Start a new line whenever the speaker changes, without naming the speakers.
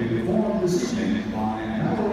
be performed this evening by Madeline